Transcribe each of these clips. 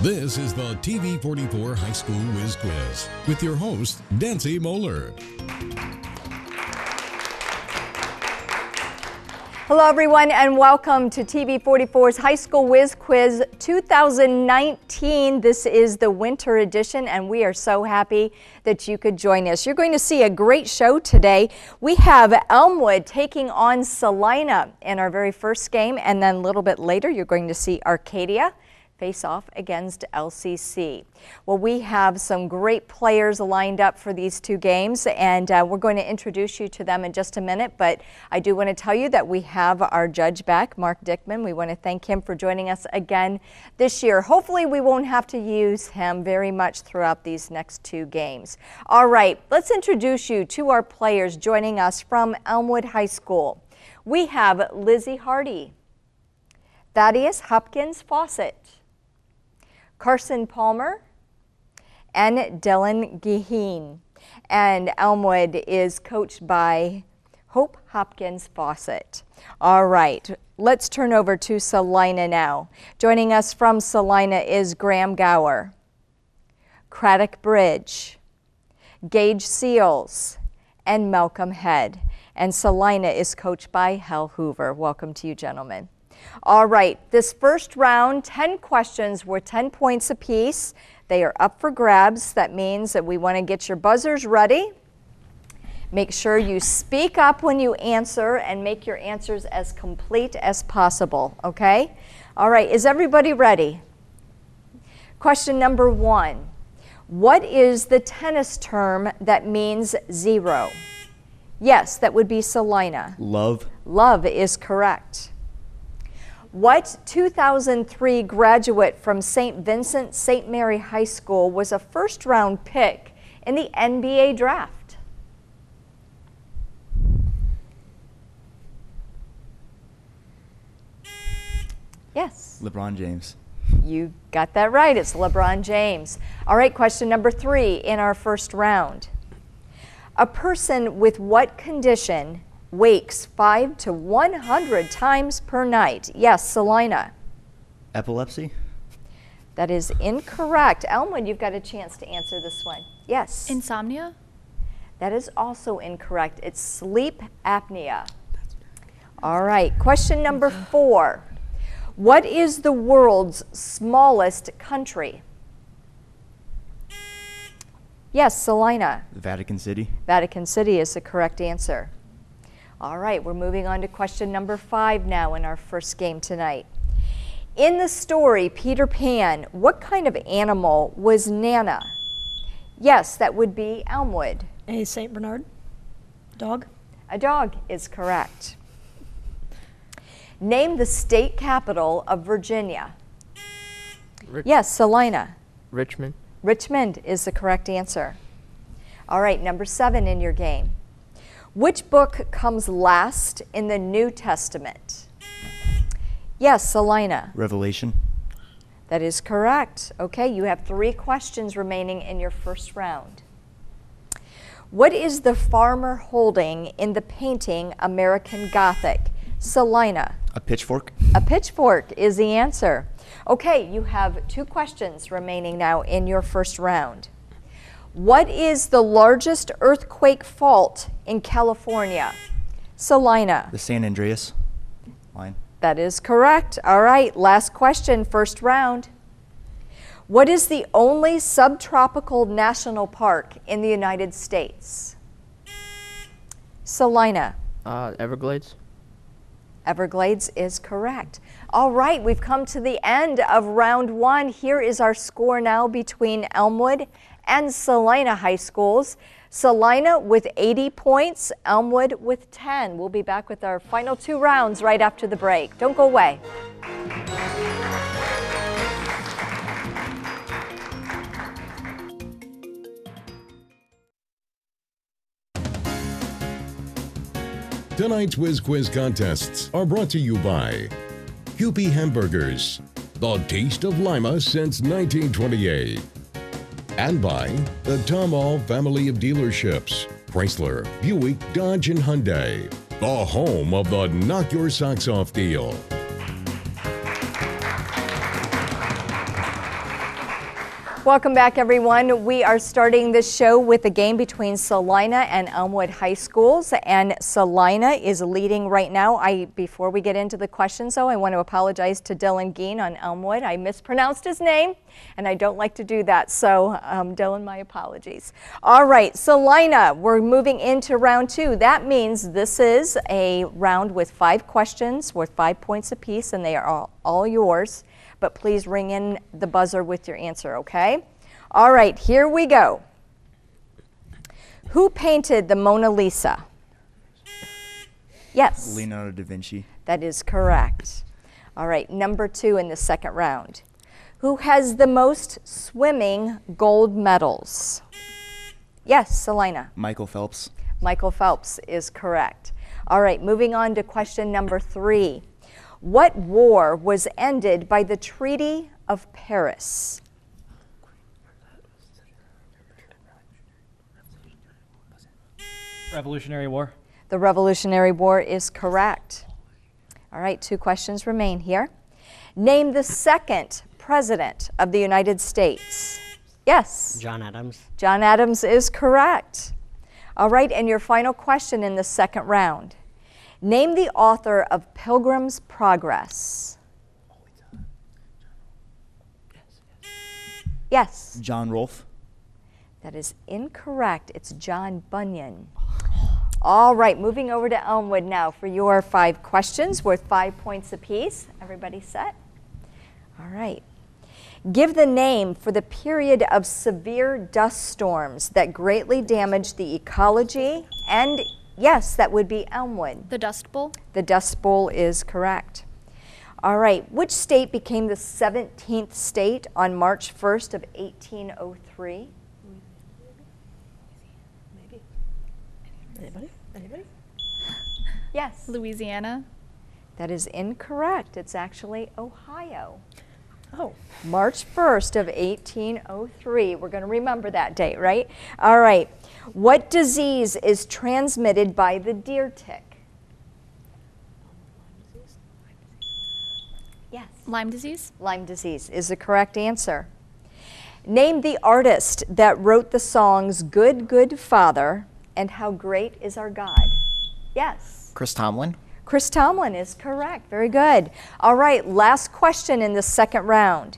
This is the TV44 High School Whiz Quiz with your host, Nancy Moeller. Hello, everyone, and welcome to TV44's High School Whiz Quiz 2019. This is the winter edition, and we are so happy that you could join us. You're going to see a great show today. We have Elmwood taking on Celina in our very first game, and then a little bit later, you're going to see Arcadia face off against LCC. Well, we have some great players lined up for these two games, and uh, we're going to introduce you to them in just a minute. But I do want to tell you that we have our judge back, Mark Dickman. We want to thank him for joining us again this year. Hopefully, we won't have to use him very much throughout these next two games. All right, let's introduce you to our players joining us from Elmwood High School. We have Lizzie Hardy, Thaddeus Hopkins Fawcett, Carson Palmer, and Dylan Geheen. And Elmwood is coached by Hope Hopkins Fawcett. All right, let's turn over to Celina now. Joining us from Celina is Graham Gower, Craddock Bridge, Gage Seals, and Malcolm Head. And Celina is coached by Hal Hoover. Welcome to you, gentlemen. All right, this first round, 10 questions worth 10 points apiece. They are up for grabs. That means that we want to get your buzzers ready. Make sure you speak up when you answer and make your answers as complete as possible, okay? All right, is everybody ready? Question number one. What is the tennis term that means zero? Yes, that would be Celina. Love. Love is correct. What 2003 graduate from St. Vincent St. Mary High School was a first round pick in the NBA draft? Yes. LeBron James. You got that right. It's LeBron James. All right, question number three in our first round. A person with what condition wakes 5 to 100 times per night? Yes, Celina. Epilepsy? That is incorrect. Elmwood, you've got a chance to answer this one. Yes. Insomnia? That is also incorrect. It's sleep apnea. All right, question number four. What is the world's smallest country? Yes, Celina. Vatican City. Vatican City is the correct answer. All right, we're moving on to question number five now in our first game tonight. In the story Peter Pan, what kind of animal was Nana? Yes, that would be Elmwood. A St. Bernard dog? A dog is correct. Name the state capital of Virginia. Rich Yes, Celina. Richmond. Richmond is the correct answer. All right, number seven in your game. Which book comes last in the New Testament? Yes, Celina. Revelation. That is correct. Okay, you have three questions remaining in your first round. What is the farmer holding in the painting American Gothic? Celina. A pitchfork. A pitchfork is the answer. Okay, you have two questions remaining now in your first round. What is the largest earthquake fault in California? Celina. The San Andreas line. That is correct. All right, last question, first round. What is the only subtropical national park in the United States? Celina. Uh, Everglades. Everglades is correct. All right, we've come to the end of round one. Here is our score now between Elmwood and Celina High Schools. Celina with 80 points, Elmwood with 10. We'll be back with our final two rounds right after the break. Don't go away. Tonight's Whiz Quiz contests are brought to you by Kewpie Hamburgers, the taste of Lima since 1928. And by the Tom Ahl family of dealerships, Chrysler, Buick, Dodge, and Hyundai, the home of the Knock Your Socks Off deal. Welcome back, everyone. We are starting this show with a game between Celina and Elmwood High Schools, and Celina is leading right now. I, before we get into the questions, though, I want to apologize to Dylan Geen on Elmwood. I mispronounced his name, and I don't like to do that. So, um, Dylan, my apologies. All right, Celina, we're moving into round two. That means this is a round with five questions worth five points apiece, and they are all, all yours but please ring in the buzzer with your answer, okay? All right, here we go. Who painted the Mona Lisa? Yes, Leonardo da Vinci. that is correct. All right, number two in the second round. Who has the most swimming gold medals? Yes, Celina. Michael Phelps. Michael Phelps is correct. All right, moving on to question number three. What war was ended by the Treaty of Paris? Revolutionary War. The Revolutionary War is correct. All right, two questions remain here. Name the second president of the United States. Yes, John Adams. John Adams is correct. All right, and your final question in the second round. Name the author of Pilgrim's Progress. Yes, John Rolfe. that is incorrect. It's John Bunyan. All right, moving over to Elmwood now for your five questions worth five points apiece. Everybody set? All right. Give the name for the period of severe dust storms that greatly damaged the ecology and, yes, that would be Elmwood. The Dust Bowl? The Dust Bowl is correct. All right, which state became the 17th state on March 1st of 1803? Anybody? Anybody? Yes. Louisiana? That is incorrect. It's actually Ohio. Oh, March 1st of 1803. We're going to remember that date, right? All right. What disease is transmitted by the deer tick? Yes. Lyme disease? Lyme disease is the correct answer. Name the artist that wrote the songs Good, Good Father and How Great is Our God. Yes. Chris Tomlin. Chris Tomlin is correct. Very good. All right, last question in the second round.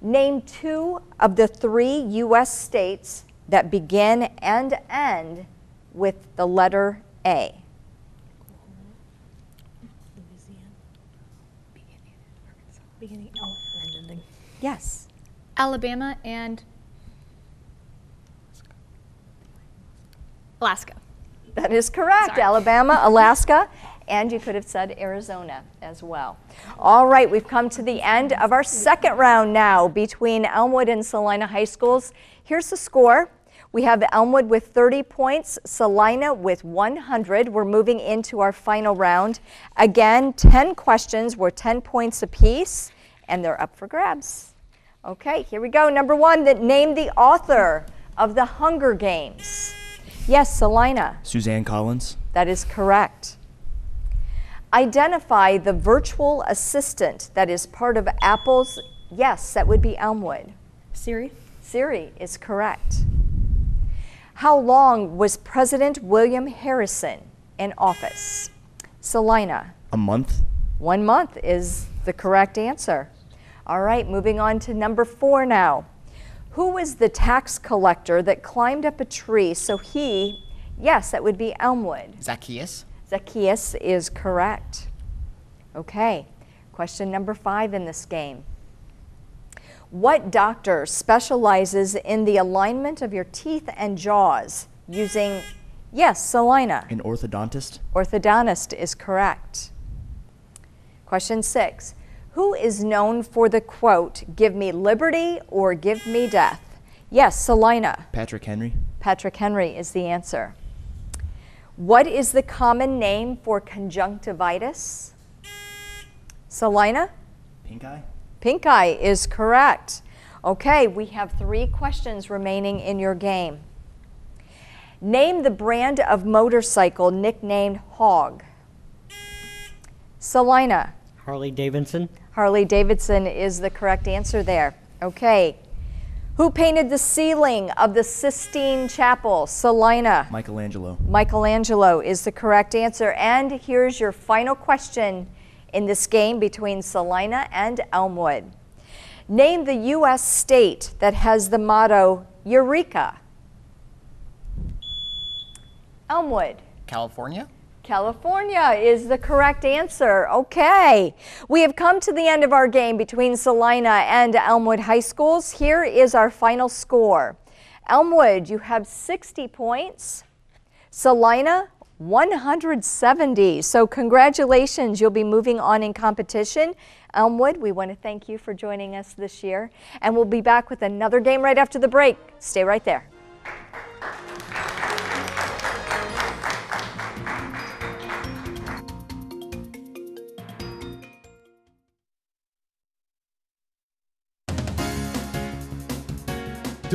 Name two of the three U.S. states that begin and end with the letter A. beginning. Oh, and ending. Yes. Alabama and Alaska. That is correct. Sorry. Alabama, Alaska, and you could have said Arizona as well. All right, we've come to the end of our second round now between Elmwood and Celina High Schools. Here's the score. We have Elmwood with 30 points, Celina with 100. We're moving into our final round. Again, 10 questions were 10 points apiece, and they're up for grabs. Okay, here we go. Number one, that name the author of the Hunger Games. Yes, Celina. Suzanne Collins. That is correct. Identify the virtual assistant that is part of Apple's. Yes, that would be Elmwood. Siri? Siri is correct. How long was President William Harrison in office? Celina. A month. One month is the correct answer. All right, moving on to number four now. Who was the tax collector that climbed up a tree so he, yes, that would be Elmwood. Zacchaeus. Zacchaeus is correct. Okay, question number five in this game. What doctor specializes in the alignment of your teeth and jaws using, yes, Celina? An orthodontist. Orthodontist is correct. Question six. Who is known for the quote, give me liberty or give me death? Yes, Celina. Patrick Henry. Patrick Henry is the answer. What is the common name for conjunctivitis? Celina? Pink eye. Pink eye is correct. Okay, we have three questions remaining in your game. Name the brand of motorcycle nicknamed Hog. Celina. Harley Davidson. Harley Davidson is the correct answer there. Okay. Who painted the ceiling of the Sistine Chapel? Celina. Michelangelo. Michelangelo is the correct answer. And here's your final question in this game between Celina and Elmwood. Name the U.S. state that has the motto Eureka. Elmwood. California? California is the correct answer. Okay. We have come to the end of our game between Celina and Elmwood High Schools. Here is our final score. Elmwood, you have 60 points. Celina, 170. So congratulations, you'll be moving on in competition. Elmwood, we want to thank you for joining us this year. And we'll be back with another game right after the break. Stay right there.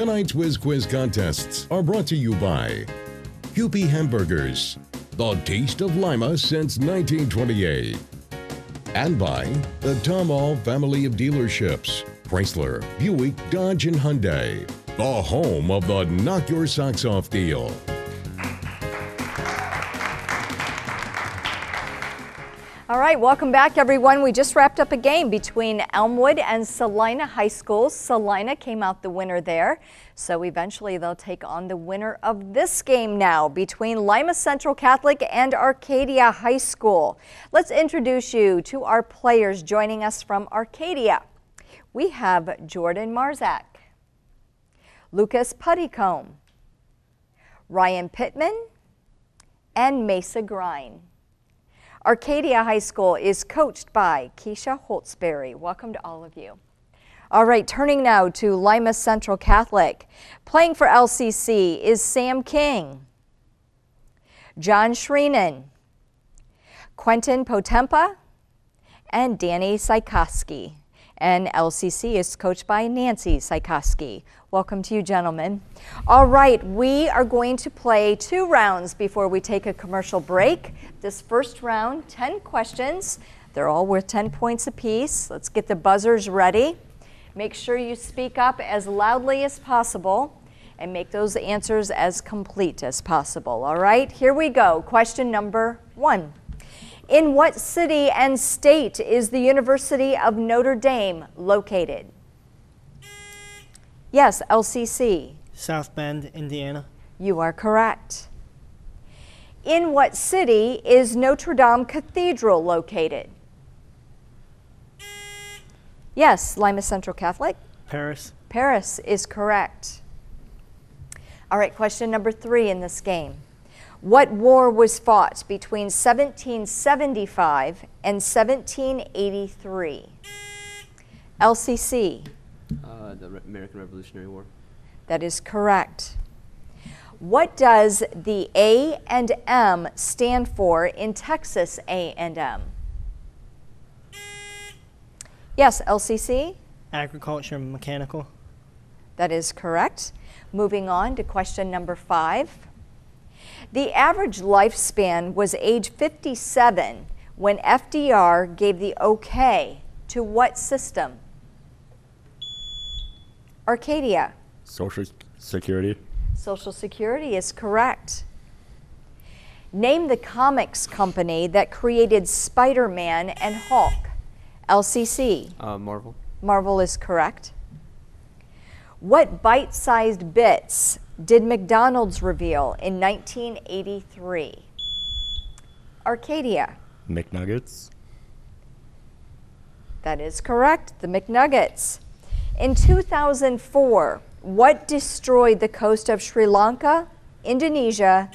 Tonight's Whiz Quiz contests are brought to you by Kewpie Hamburgers, the taste of Lima since 1928. And by the Tom Ahl family of dealerships, Chrysler, Buick, Dodge, and Hyundai, the home of the Knock Your Socks Off deal. All right, welcome back, everyone. We just wrapped up a game between Elmwood and Celina High Schools. Celina came out the winner there, so eventually they'll take on the winner of this game now between Lima Central Catholic and Arcadia High School. Let's introduce you to our players joining us from Arcadia. We have Jordan Marzak, Lucas Puttycomb, Ryan Pittman, and Mesa Grine. Arcadia High School is coached by Keisha Holtzberry. Welcome to all of you. All right, turning now to Lima Central Catholic. Playing for LCC is Sam King, John Shreenan, Quentin Potempa, and Danny Sykoski. And LCC is coached by Nancy Sykoski. Welcome to you, gentlemen. All right, we are going to play two rounds before we take a commercial break. This first round, 10 questions. They're all worth 10 points apiece. Let's get the buzzers ready. Make sure you speak up as loudly as possible and make those answers as complete as possible. All right, here we go. Question number one. In what city and state is the University of Notre Dame located? Yes, LCC. South Bend, Indiana. You are correct. In what city is Notre Dame Cathedral located? Yes, Lima Central Catholic. Paris. Paris is correct. All right, question number three in this game. What war was fought between 1775 and 1783? LCC. Uh, the Re- American Revolutionary War. That is correct. What does the A and M stand for in Texas A and M? Yes, LCC. Agriculture and mechanical. That is correct. Moving on to question number five. The average lifespan was age 57 when FDR gave the okay to what system? Arcadia. Social Security. Social Security is correct. Name the comics company that created Spider Man and Hulk. LCC. Uh, Marvel. Marvel is correct. What bite sized bits did McDonald's reveal in 1983? Arcadia. McNuggets. That is correct, the McNuggets. In 2004, what destroyed the coast of Sri Lanka, Indonesia,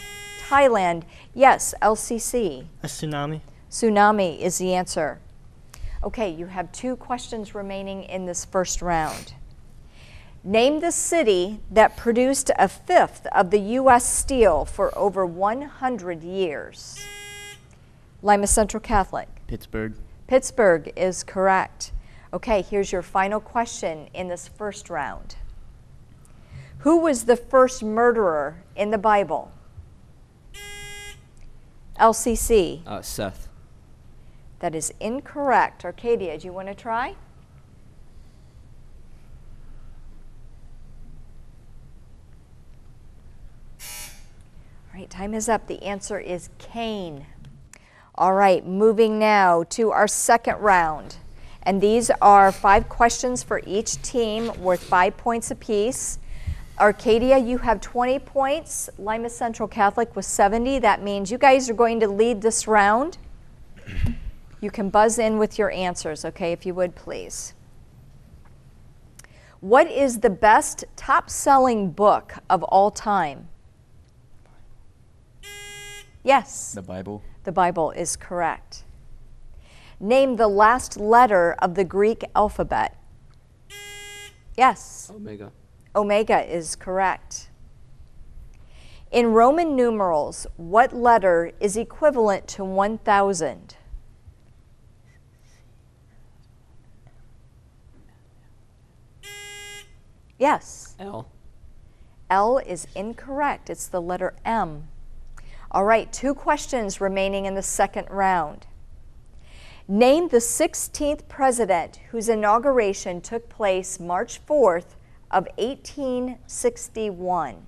Thailand? Yes, LCC. A tsunami. Tsunami is the answer. Okay, you have two questions remaining in this first round. Name the city that produced a fifth of the U.S. steel for over 100 years. Lima Central Catholic. Pittsburgh. Pittsburgh is correct. Okay, here's your final question in this first round. Who was the first murderer in the Bible? LCC. Uh, Seth. That is incorrect. Arcadia, do you want to try? Time is up. The answer is Cain. All right, moving now to our second round. And these are five questions for each team worth five points apiece. Arcadia, you have 20 points. Lima Central Catholic with 70. That means you guys are going to lead this round. You can buzz in with your answers, okay, if you would please. What is the best top selling book of all time? Yes. The Bible. The Bible is correct. Name the last letter of the Greek alphabet. Yes. Omega. Omega is correct. In Roman numerals, what letter is equivalent to 1,000? Yes. L. L is incorrect. It's the letter M. All right, two questions remaining in the second round. Name the 16th president whose inauguration took place March 4th of 1861.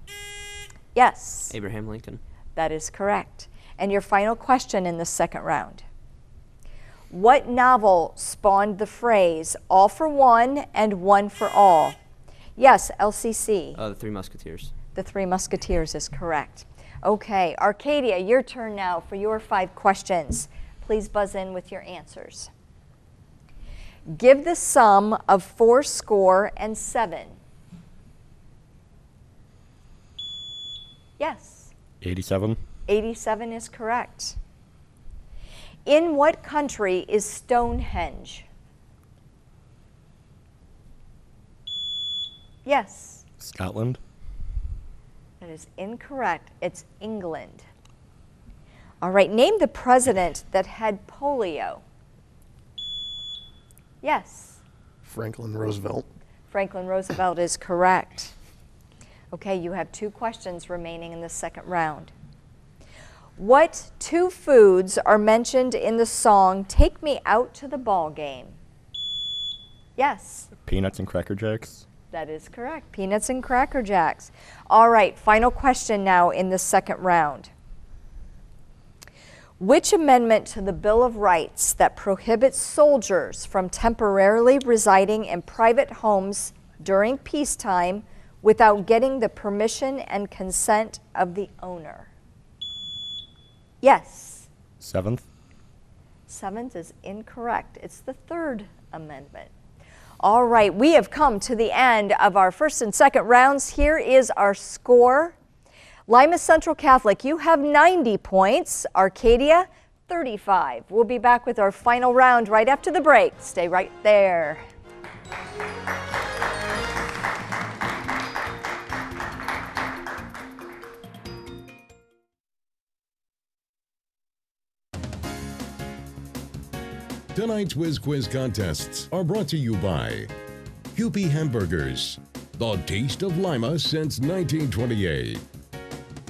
Yes, Abraham Lincoln. that is correct. And your final question in the second round. What novel spawned the phrase all for one and one for all? Yes, LCC. Uh, the Three Musketeers. The Three Musketeers is correct. Okay, Arcadia, your turn now for your five questions. Please buzz in with your answers. Give the sum of four score and seven. Yes, 87. 87 is correct. In what country is Stonehenge? Yes. Scotland. That is incorrect. It's England. All right, name the president that had polio. Yes, Franklin Roosevelt. Franklin Roosevelt is correct. Okay, you have two questions remaining in the second round. What two foods are mentioned in the song Take Me Out to the Ball Game? Yes. Peanuts and Cracker Jacks. That is correct. Peanuts and Cracker Jacks. All right, final question now in the second round. Which amendment to the Bill of Rights that prohibits soldiers from temporarily residing in private homes during peacetime without getting the permission and consent of the owner? Yes. Seventh. Seventh is incorrect. It's the third amendment. All right, we have come to the end of our first and second rounds. Here is our score. Lima Central Catholic, you have 90 points. Arcadia, 35. We'll be back with our final round right after the break. Stay right there. Tonight's Whiz Quiz contests are brought to you by Kewpie Hamburgers, the taste of Lima since 1928.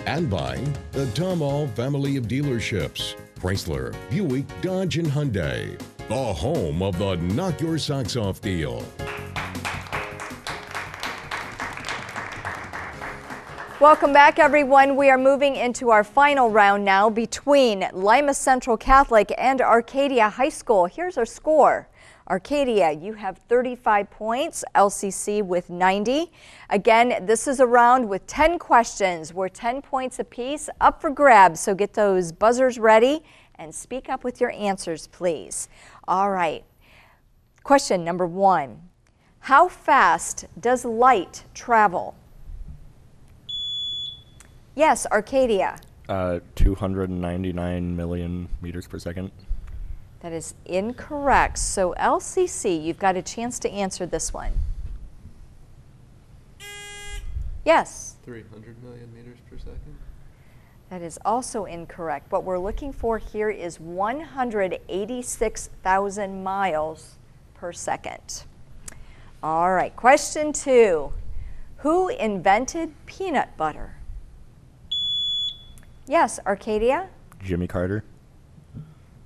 And by the Tom Ahl family of dealerships, Chrysler, Buick, Dodge, and Hyundai, the home of the Knock Your Socks Off deal. Welcome back, everyone. We are moving into our final round now between Lima Central Catholic and Arcadia High School. Here's our score. Arcadia, you have 35 points, LCC with 90. Again, this is a round with 10 questions. We're 10 points apiece, up for grabs, so get those buzzers ready and speak up with your answers, please. All right. Question number one How fast does light travel? Yes, Arcadia. Uh, 299 million meters per second. That is incorrect. So, LCC, you've got a chance to answer this one. Yes, 300 million meters per second. that is also incorrect. What we're looking for here is 186,000 miles per second. All right, question two Who invented peanut butter? Yes, Arcadia. Jimmy Carter.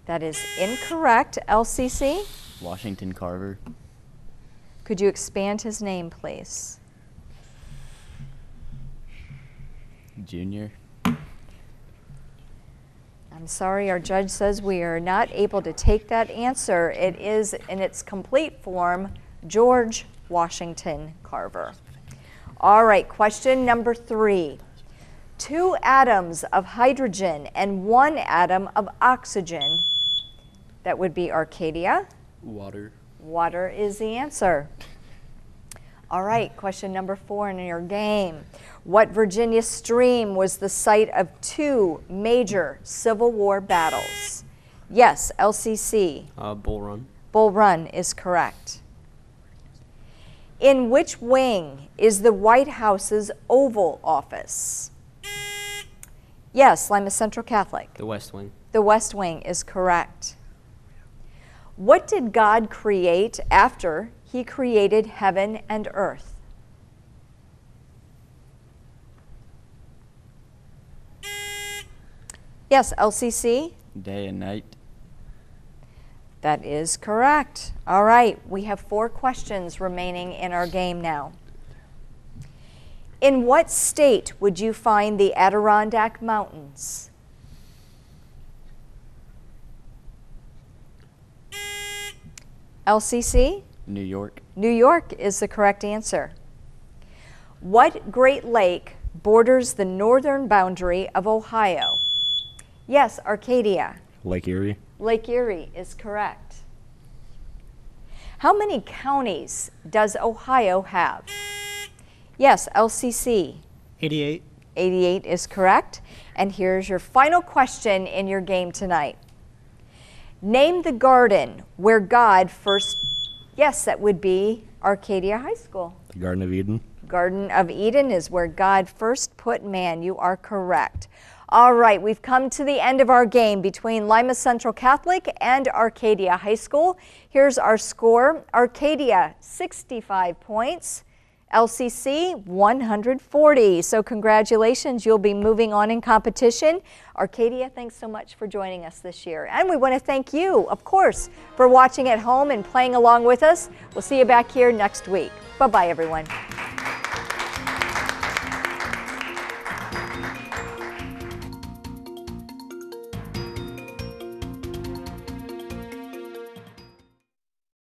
That is incorrect. LCC. Washington Carver. Could you expand his name, please? Junior. I'm sorry, our judge says we are not able to take that answer. It is in its complete form George Washington Carver. All right, question number three. Two atoms of hydrogen and one atom of oxygen. That would be Arcadia. Water. Water is the answer. All right, question number four in your game. What Virginia stream was the site of two major Civil War battles? Yes, LCC. Uh, Bull Run. Bull Run is correct. In which wing is the White House's Oval Office? Yes, Lima Central Catholic. The West Wing. The West Wing is correct. What did God create after he created heaven and earth? Yes, LCC? Day and night. That is correct. All right, we have four questions remaining in our game now. In what state would you find the Adirondack Mountains? LCC? New York. New York is the correct answer. What Great Lake borders the northern boundary of Ohio? Yes, Arcadia. Lake Erie. Lake Erie is correct. How many counties does Ohio have? Yes, LCC. 88. 88 is correct. And here's your final question in your game tonight. Name the garden where God first, yes, that would be Arcadia High School. The Garden of Eden. Garden of Eden is where God first put man. You are correct. All right, we've come to the end of our game between Lima Central Catholic and Arcadia High School. Here's our score. Arcadia, 65 points. LCC 140. So congratulations, you'll be moving on in competition. Arcadia, thanks so much for joining us this year. And we want to thank you, of course, for watching at home and playing along with us. We'll see you back here next week. Bye-bye, everyone.